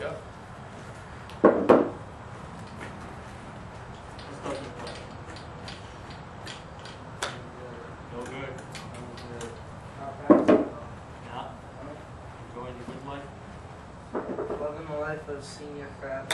Yeah. No good. Yeah. Enjoying your good life? Loving the life of senior crab.